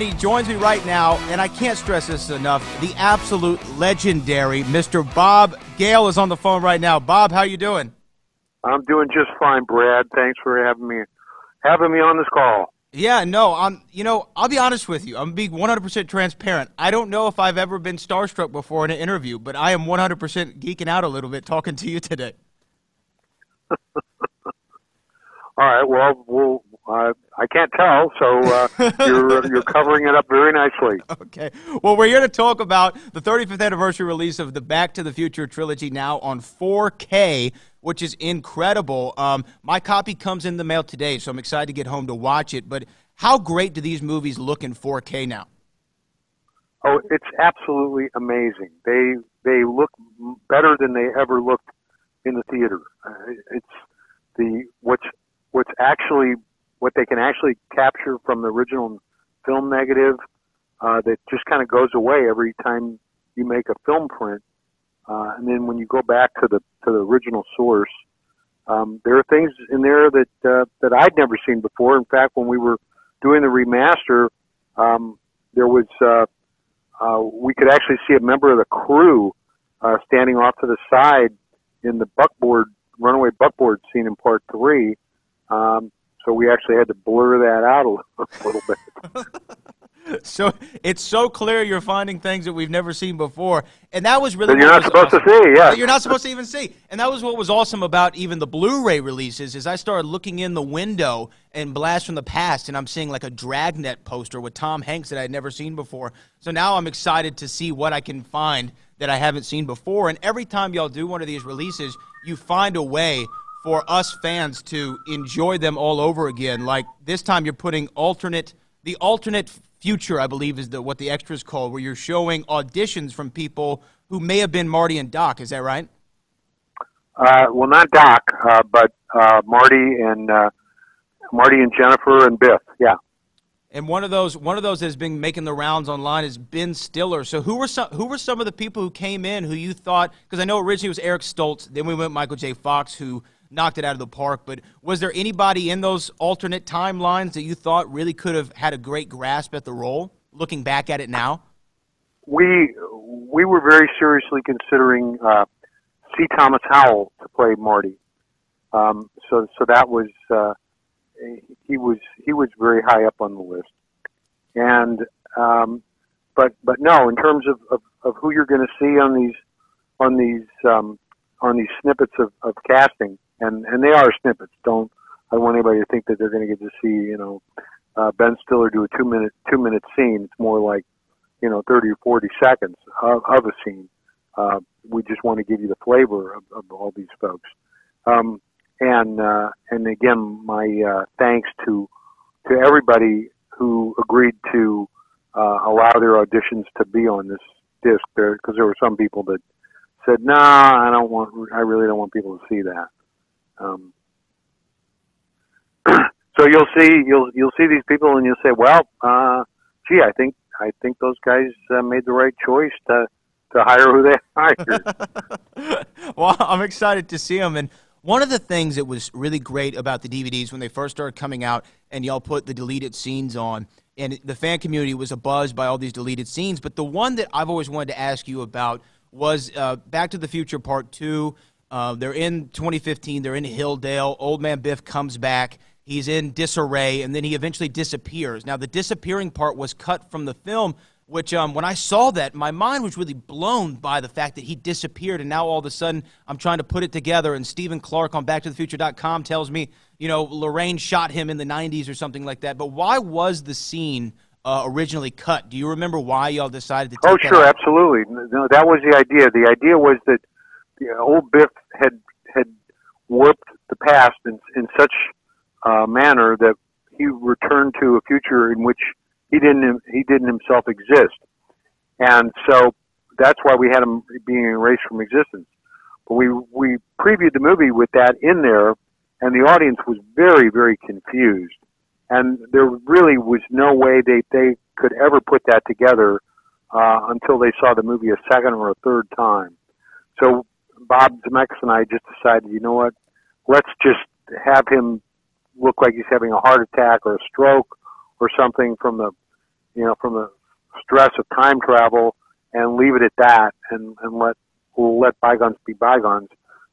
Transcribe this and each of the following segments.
and he joins me right now, and I can't stress this enough, the absolute legendary Mr. Bob Gale is on the phone right now. Bob, how you doing? I'm doing just fine, Brad. Thanks for having me having me on this call. Yeah, no, I'm. You know, I'll be honest with you. I'm being 100% transparent. I don't know if I've ever been starstruck before in an interview, but I am 100% geeking out a little bit talking to you today. All right. Well, we'll uh, I can't tell, so uh, you're you're covering it up very nicely. Okay. Well, we're here to talk about the 35th anniversary release of the Back to the Future trilogy now on 4K, which is incredible. Um, my copy comes in the mail today, so I'm excited to get home to watch it. But how great do these movies look in 4K now? Oh, it's absolutely amazing. They they look better than they ever looked in the theater. Uh, it's the what's what's actually what they can actually capture from the original film negative uh, that just kind of goes away every time you make a film print. Uh, and then when you go back to the to the original source, um, there are things in there that uh, that I'd never seen before. In fact, when we were doing the remaster, um, there was uh, uh, we could actually see a member of the crew uh, standing off to the side in the buckboard runaway buckboard scene in part three. Um, so we actually had to blur that out a little bit. so it's so clear you're finding things that we've never seen before, and that was really that you're not supposed awesome. to see. Yeah, you're not supposed to even see, and that was what was awesome about even the Blu-ray releases. Is I started looking in the window and Blast from the Past, and I'm seeing like a Dragnet poster with Tom Hanks that I'd never seen before. So now I'm excited to see what I can find that I haven't seen before. And every time y'all do one of these releases, you find a way for us fans to enjoy them all over again. Like this time, you're putting alternate, the alternate future, I believe, is the what the extras call, where you're showing auditions from people who may have been Marty and Doc. Is that right? Uh, well, not Doc, uh, but uh, Marty and uh, Marty and Jennifer and Biff. Yeah. And one of those, one of those that has been making the rounds online is Ben Stiller. So who were some, who were some of the people who came in who you thought? Because I know originally it was Eric Stoltz, then we went Michael J. Fox, who knocked it out of the park. But was there anybody in those alternate timelines that you thought really could have had a great grasp at the role, looking back at it now? We we were very seriously considering uh, C. Thomas Howell to play Marty. Um, so so that was uh, he was he was very high up on the list, and um, but but no, in terms of, of, of who you're going to see on these on these um, on these snippets of, of casting, and and they are snippets. Don't I want anybody to think that they're going to get to see you know uh, Ben Stiller do a two minute two minute scene. It's more like you know thirty or forty seconds of, of a scene. Uh, we just want to give you the flavor of, of all these folks. Um, and uh, and again, my uh, thanks to to everybody who agreed to uh, allow their auditions to be on this disc. Because there were some people that said, "No, nah, I don't want. I really don't want people to see that." Um, so you'll see you'll you'll see these people and you'll say, well, uh, gee, I think I think those guys uh, made the right choice to to hire who they hired. well, I'm excited to see them. And one of the things that was really great about the DVDs when they first started coming out, and y'all put the deleted scenes on, and the fan community was abuzz by all these deleted scenes. But the one that I've always wanted to ask you about was uh, Back to the Future Part Two uh, they're in 2015. They're in Hilldale. Old Man Biff comes back. He's in disarray, and then he eventually disappears. Now, the disappearing part was cut from the film, which um, when I saw that, my mind was really blown by the fact that he disappeared, and now all of a sudden I'm trying to put it together. And Stephen Clark on BackToTheFuture.com tells me, you know, Lorraine shot him in the 90s or something like that. But why was the scene uh, originally cut? Do you remember why y'all decided to? oh, sure, absolutely. No, that was the idea. The idea was that you know, old Biff had had warped the past in in such a manner that he returned to a future in which he didn't he didn't himself exist, and so that's why we had him being erased from existence. But we we previewed the movie with that in there, and the audience was very very confused, and there really was no way they they could ever put that together uh, until they saw the movie a second or a third time. So Bob Zemeckis and I just decided, you know what, let's just have him look like he's having a heart attack or a stroke or something from the, you know, from the stress of time travel and leave it at that and, and let, we'll let bygones be bygones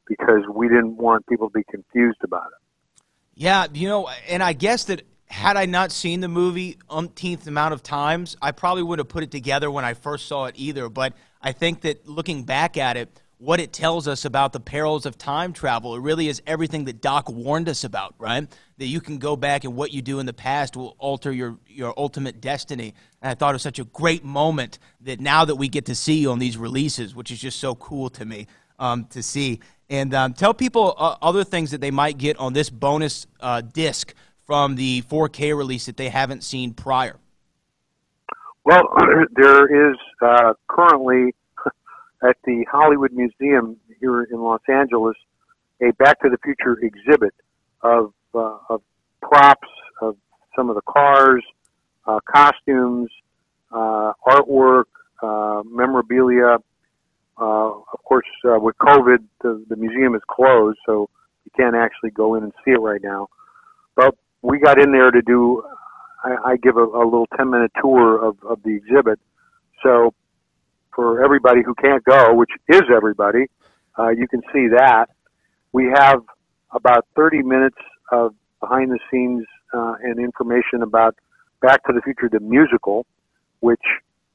because we didn't want people to be confused about it. Yeah, you know, and I guess that had I not seen the movie umpteenth amount of times, I probably would have put it together when I first saw it either. But I think that looking back at it, what it tells us about the perils of time travel, it really is everything that Doc warned us about, right? That you can go back and what you do in the past will alter your, your ultimate destiny. And I thought it was such a great moment that now that we get to see you on these releases, which is just so cool to me um, to see. And um, tell people uh, other things that they might get on this bonus uh, disc from the 4K release that they haven't seen prior. Well, there is uh, currently at the Hollywood Museum here in Los Angeles a Back to the Future exhibit of, uh, of props of some of the cars, uh, costumes, uh, artwork, uh, memorabilia, uh, of course, uh, with COVID, the, the museum is closed, so you can't actually go in and see it right now. But we got in there to do. I, I give a, a little ten minute tour of, of the exhibit. So for everybody who can't go, which is everybody, uh, you can see that. We have about 30 minutes of behind the scenes uh, and information about Back to the Future, the musical, which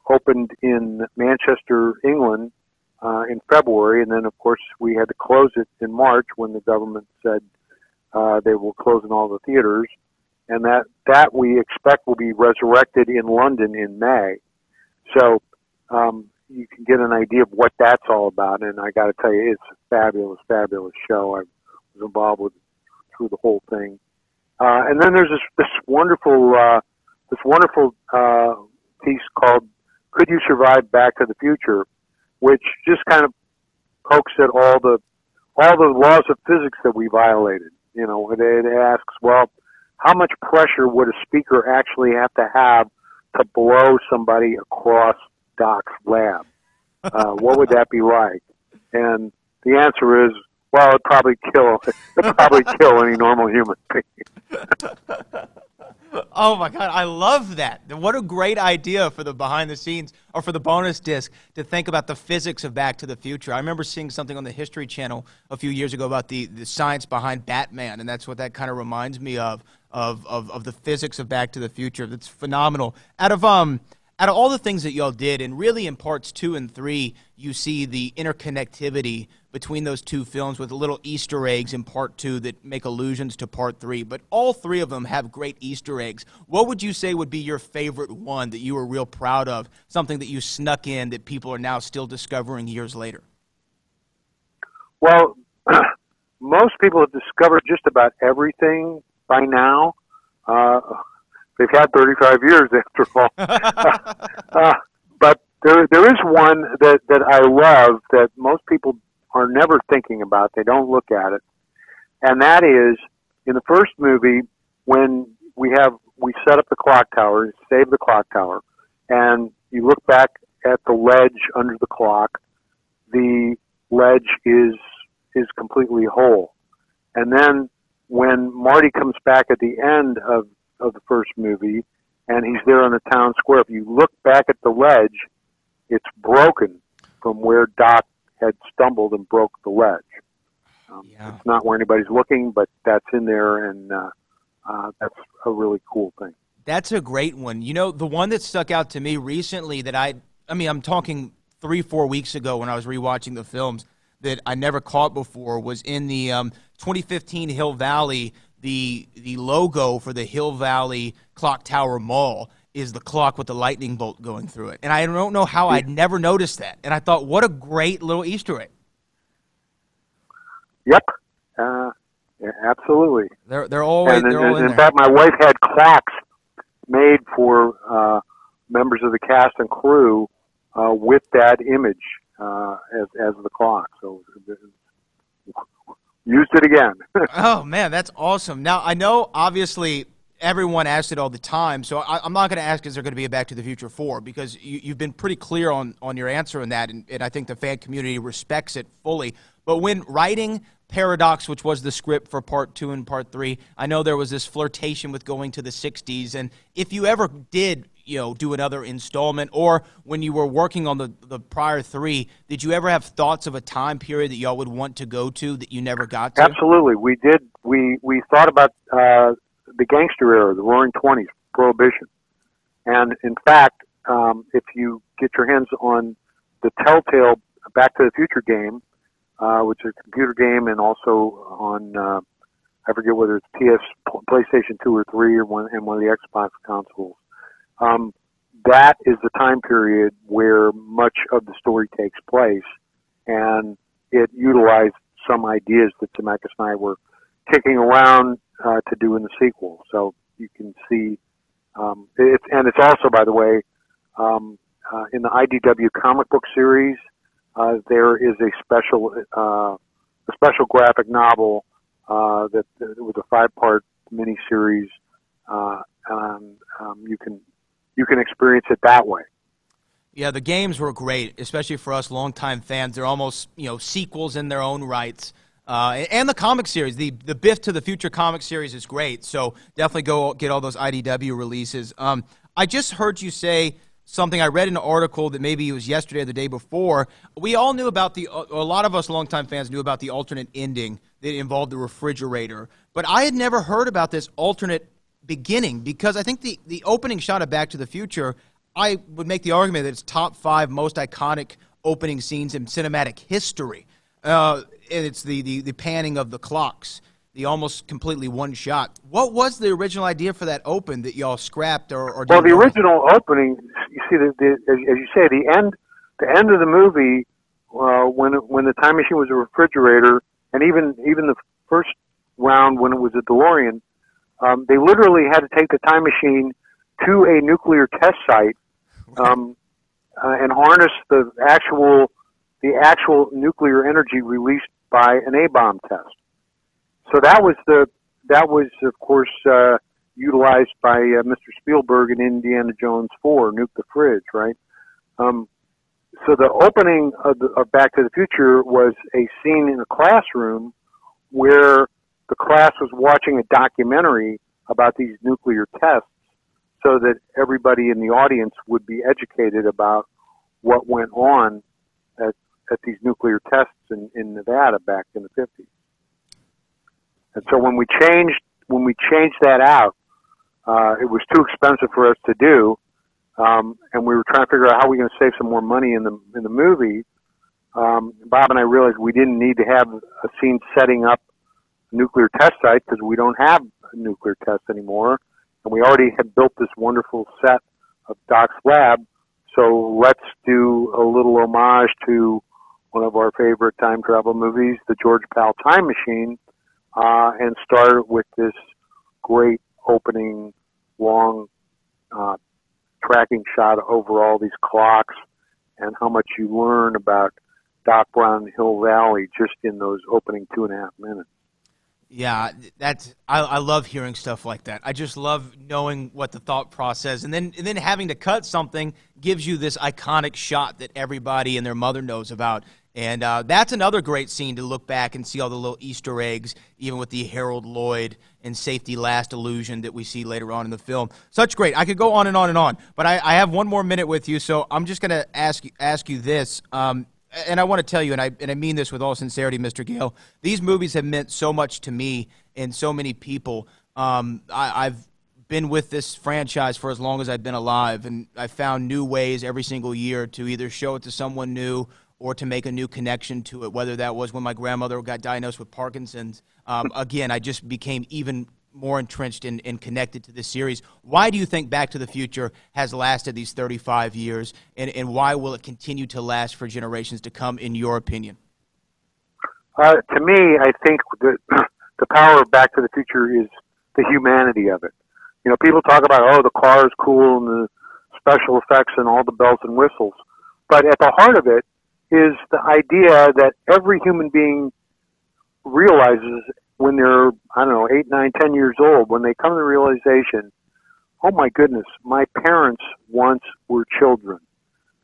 opened in Manchester, England uh, in February, and then of course we had to close it in March when the government said uh, they will close in all the theaters, and that that we expect will be resurrected in London in May. So um, you can get an idea of what that's all about, and I got to tell you, it's a fabulous, fabulous show. I was involved with through the whole thing, uh, and then there's this this wonderful uh, this wonderful uh, piece called "Could You Survive Back to the Future." which just kind of pokes at all the all the laws of physics that we violated. You know, it, it asks, well, how much pressure would a speaker actually have to have to blow somebody across Doc's lab? Uh, what would that be like? And the answer is, well, it'd probably kill it'd probably kill any normal human being. Oh my God, I love that. What a great idea for the behind the scenes or for the bonus disc to think about the physics of Back to the Future. I remember seeing something on the History Channel a few years ago about the, the science behind Batman, and that's what that kind of reminds me of, of, of, of the physics of Back to the Future. That's phenomenal. Out of, um, out of all the things that y'all did, and really in parts two and three, you see the interconnectivity between those two films with little Easter eggs in part two that make allusions to part three. But all three of them have great Easter eggs. What would you say would be your favorite one that you were real proud of? Something that you snuck in that people are now still discovering years later? Well, most people have discovered just about everything by now. Uh, they've had 35 years after all. uh, but there, there is one that, that I love that most people are never thinking about. They don't look at it. And that is in the first movie when we have, we set up the clock tower, save the clock tower, and you look back at the ledge under the clock, the ledge is, is completely whole. And then when Marty comes back at the end of of the first movie, and he's there on the town square. If you look back at the ledge, it's broken from where Doc had stumbled and broke the ledge. Um, yeah. It's not where anybody's looking, but that's in there, and uh, uh, that's a really cool thing. That's a great one. You know, the one that stuck out to me recently that I, I mean, I'm talking three, four weeks ago when I was rewatching the films that I never caught before was in the um, 2015 Hill Valley the the logo for the Hill Valley Clock Tower Mall is the clock with the lightning bolt going through it. And I don't know how I'd never noticed that. And I thought, what a great little Easter egg. Yep. Uh, yeah, absolutely. They're they're all and, they're all in, in fact, my wife had clocks made for uh, members of the cast and crew uh, with that image uh, as as the clock. So used it again. oh man, that's awesome. Now I know obviously everyone asks it all the time, so I, am not going to ask is there going to be a Back to the Future four because you, have been pretty clear on on your answer on that, and, and I think the fan community respects it fully. But when writing Paradox, which was the script for part two and part three, I know there was this flirtation with going to the 60s. And if you ever did you know do another installment? Or when you were working on the the prior three did you ever have thoughts of a time period that y'all would want to go to that you never got to? Absolutely. We did. We we thought about uh, the gangster era the roaring 20s prohibition. And in fact um, if you get your hands on the telltale back to the future game uh, which is a computer game and also on uh, I forget whether it's PS, PlayStation 2 or 3 or one, and one of the Xbox consoles. Um, that is the time period where much of the story takes place, and it utilized some ideas that Zemeckis and I were kicking around uh, to do in the sequel. So you can see, um, it's, and it's also, by the way, um, uh, in the IDW comic book series, uh, there is a special, uh, a special graphic novel uh, that, that was a five-part miniseries, uh, and um, you can you can experience it that way. Yeah, the games were great, especially for us longtime fans. They're almost you know sequels in their own rights. Uh, and the comic series, the the Biff to the Future comic series is great. So definitely go get all those IDW releases. Um, I just heard you say something. I read an article that maybe it was yesterday or the day before. We all knew about the. A lot of us longtime fans knew about the alternate ending that involved the refrigerator, but I had never heard about this alternate beginning because I think the, the opening shot of Back to the Future, I would make the argument that it's top five most iconic opening scenes in cinematic history. Uh, and it's the, the, the panning of the clocks, the almost completely one shot. What was the original idea for that open that y'all scrapped or? or well, the original opening, you see, the, the, as you say, the end, the end of the movie, uh, when when the time machine was a refrigerator, and even even the first round when it was a DeLorean, um, they literally had to take the time machine to a nuclear test site um, uh, and harness the actual the actual nuclear energy released by an A bomb test. So that was the that was of course uh, utilized by uh, Mr. Spielberg in Indiana Jones 4, Nuke the Fridge, right? Um, so the opening of, the, of Back to the Future was a scene in a classroom where the class was watching a documentary about these nuclear tests so that everybody in the audience would be educated about what went on at, at these nuclear tests in, in Nevada back in the 50s. And so when we changed, when we changed that out, uh, it was too expensive for us to do. Um, and we were trying to figure out how we were going to save some more money in the, in the movie. Um, Bob and I realized we didn't need to have a scene setting up nuclear test site because we don't have nuclear test anymore. And we already had built this wonderful set of Doc's lab. So let's do a little homage to one of our favorite time travel movies, the George Pal Time Machine, uh, and start with this great opening long uh, tracking shot over all these clocks and how much you learn about Doc Brown Hill Valley just in those opening two and a half minutes. Yeah, that's I, I love hearing stuff like that. I just love knowing what the thought process, and then and then having to cut something gives you this iconic shot that everybody and their mother knows about, and uh, that's another great scene to look back and see all the little Easter eggs, even with the Harold Lloyd and Safety Last illusion that we see later on in the film. Such great. I could go on and on and on, but I, I have one more minute with you, so I'm just going to ask ask you this. Um, and I want to tell you, and I, and I mean this with all sincerity, Mr. Gale, these movies have meant so much to me and so many people. Um, I, I've been with this franchise for as long as I've been alive, and I found new ways every single year to either show it to someone new or to make a new connection to it, whether that was when my grandmother got diagnosed with Parkinson's. Um, again, I just became even more entrenched and, and, connected to this series. Why do you think Back to the Future has lasted these 35 years, and, and why will it continue to last for generations to come, in your opinion? Uh, to me, I think the, the power of Back to the Future is the humanity of it. You know, people talk about, oh, the car is cool and the special effects and all the bells and whistles. But at the heart of it is the idea that every human being realizes when they're I don't know eight, nine, ten years old, when they come to the realization, oh my goodness, my parents once were children.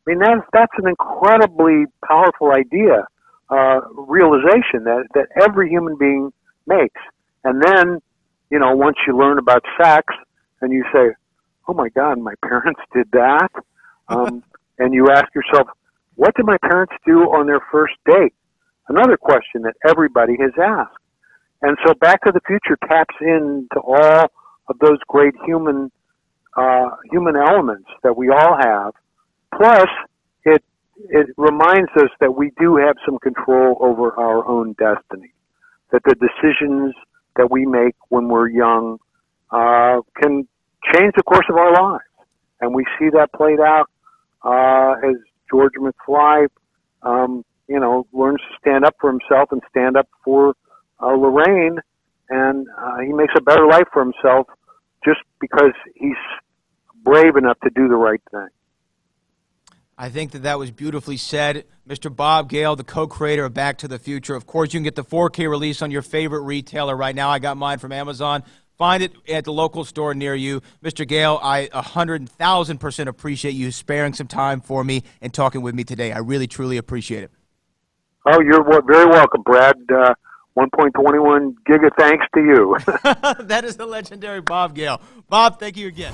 I mean that's that's an incredibly powerful idea, uh, realization that that every human being makes. And then, you know, once you learn about sex, and you say, oh my God, my parents did that. Um, and you ask yourself, what did my parents do on their first date? Another question that everybody has asked. And so Back to the Future taps into all of those great human uh, human elements that we all have. Plus, it it reminds us that we do have some control over our own destiny. That the decisions that we make when we're young uh, can change the course of our lives, and we see that played out uh, as George McFly, um, you know, learns to stand up for himself and stand up for uh, Lorraine, and uh, he makes a better life for himself just because he's brave enough to do the right thing. I think that that was beautifully said. Mr. Bob Gale, the co creator of Back to the Future. Of course, you can get the 4K release on your favorite retailer right now. I got mine from Amazon. Find it at the local store near you. Mr. Gale, I 100,000% appreciate you sparing some time for me and talking with me today. I really, truly appreciate it. Oh, you're very welcome, Brad. Uh, 1.21 giga thanks to you. that is the legendary Bob Gale. Bob, thank you again.